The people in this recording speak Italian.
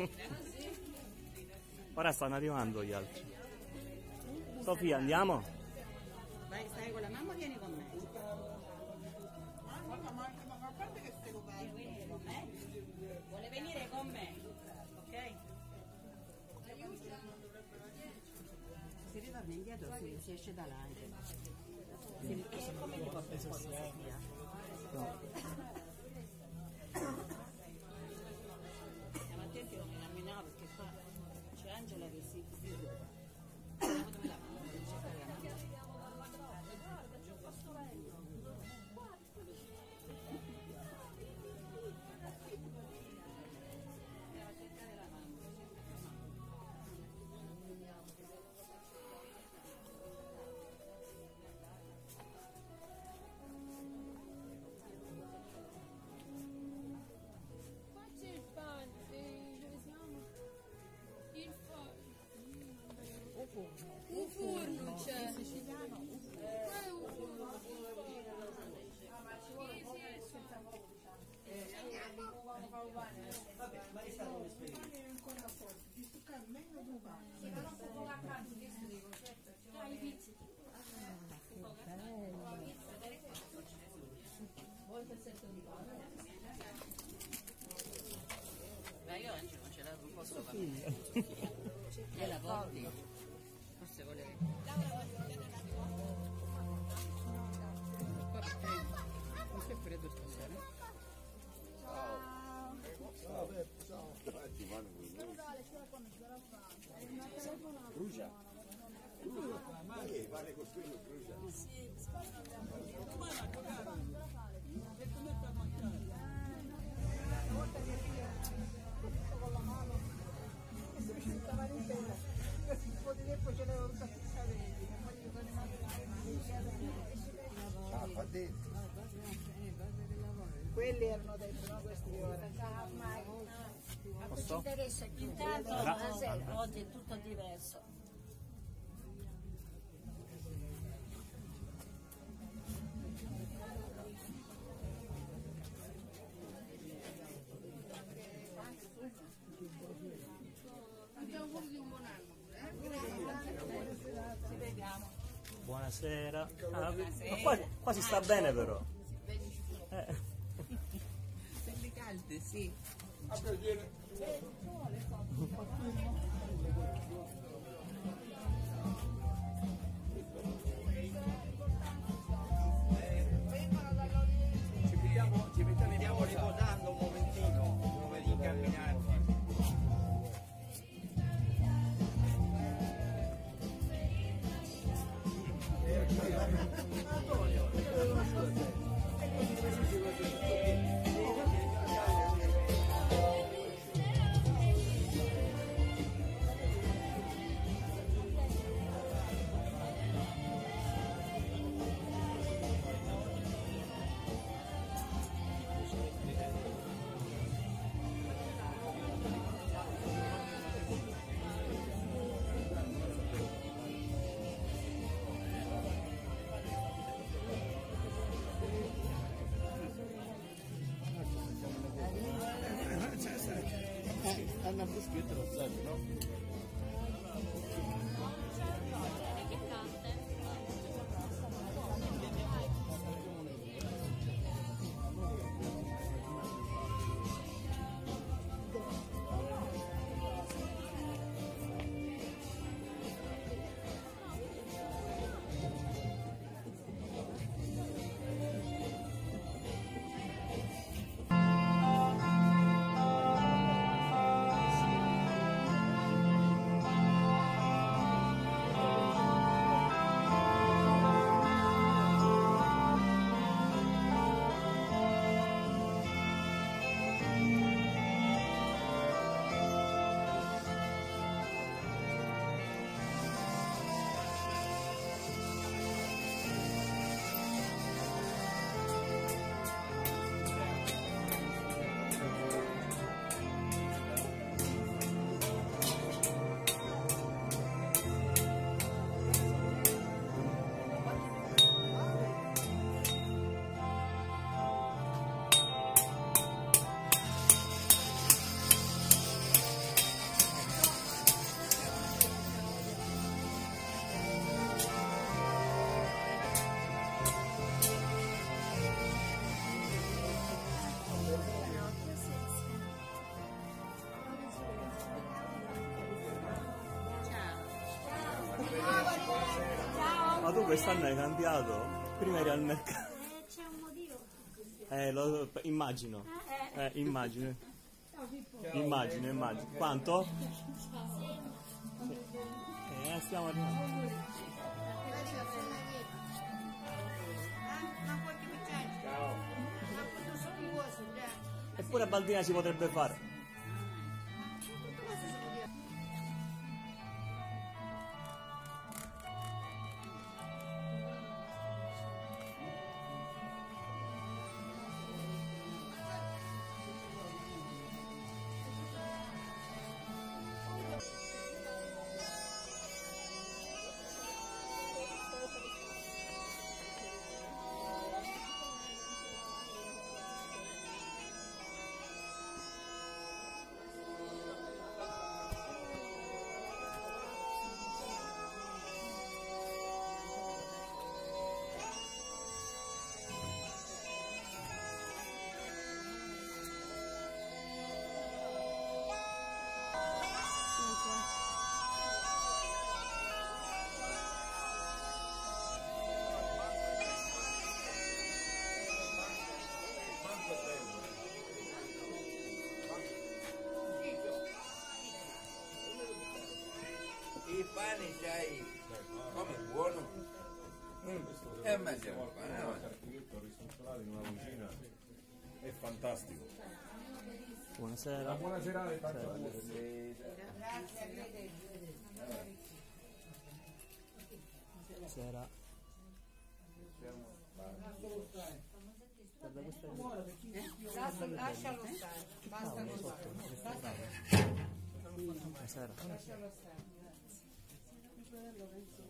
Ora stanno arrivando gli altri. Sofia, andiamo? Vai, stai con la mamma o vieni con me? Mamma, ma, ma a parte che stai con me? Vuole venire con me? Ok? Si ritorna indietro, si, si esce da là. Come ti porta di stuccare meno di un pane. Ma io oggi non ce la non posso fare. Gliela porti? Forse volevi. Qua perché non c'è freddo stasera? E Intanto buonasera, oggi è tutto diverso. Abbiamo avuto di un buon anno. Buonasera. Ah, ma qua, qua si sta bene però. Eh, Belle calde, sì. Antonio, perché non lo ascolti? E così precisi così. love. Di camminare. quest'anno hai cambiato? Prima eri al mercato. Eh, c'è un motivo. Eh, lo, immagino. Eh, immagino. Immagino, immagino. Quanto? Eh, stiamo arrivando. Ma. Ma? Eppure a Baldina si potrebbe fare. C'hai come buono? Mm. E mangiamo il pane. no? Ristrutturato in una cucina è fantastico. Buonasera. Buona serata e tanto amore. Buonasera. Guarda, questa è Lascialo stare, basta non Buonasera. Lorenzo.